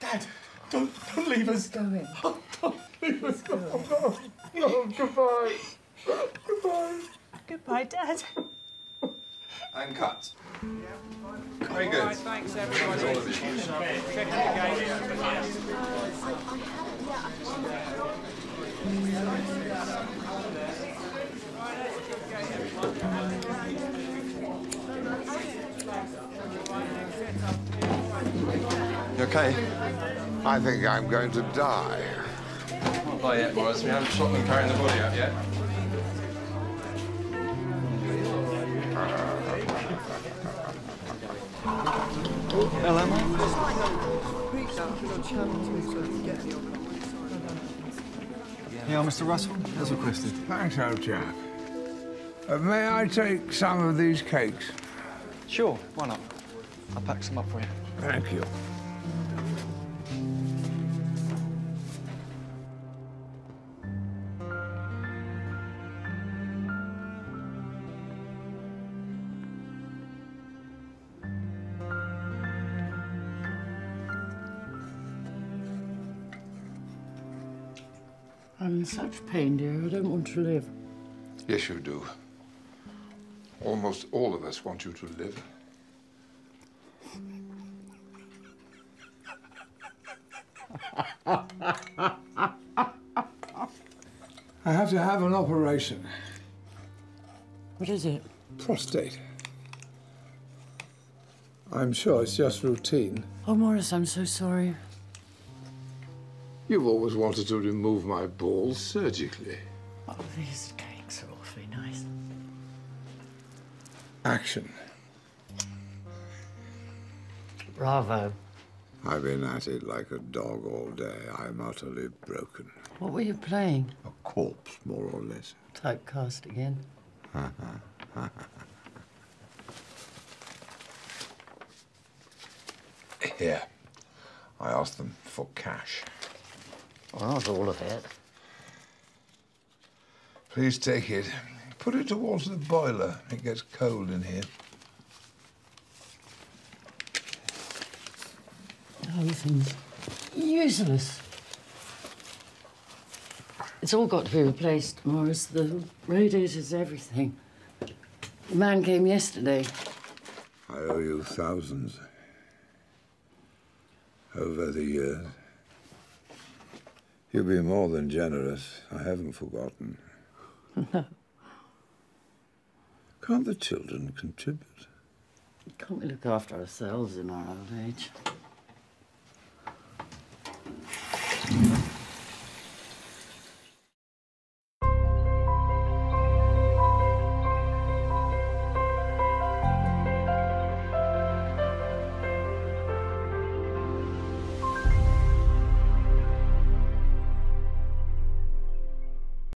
Dad, don't, don't leave us. Go in. Oh, don't leave us. Oh, no, no, goodbye. Goodbye. Goodbye, Dad. And cut. Very good. thanks everybody. All of it. Checking the game. You okay? I think I'm going to die. Not by yet, Maurice. We haven't shot them carrying the body out yet. Hello, Yeah, Mr. Russell, as requested. Thanks, old chap. Uh, may I take some of these cakes? Sure, why not? I'll pack some up for you. Thank you. I'm in such pain, dear. I don't want to live. Yes, you do. Almost all of us want you to live. I have to have an operation. What is it? Prostate. I'm sure it's just routine. Oh, Maurice, I'm so sorry. You've always wanted to remove my balls surgically. Oh, these cakes are awfully nice. Action. Bravo. I've been at it like a dog all day. I'm utterly broken. What were you playing? A corpse, more or less. Typecast again. Here. I asked them for cash. Well, not all of it. Please take it. Put it towards the boiler. It gets cold in here. Oh, the whole thing's useless. It's all got to be replaced, Maurice. The radiators, everything. The man came yesterday. I owe you thousands. Over the years. You've be more than generous. I haven't forgotten. No. Can't the children contribute? Can't we look after ourselves in our old age?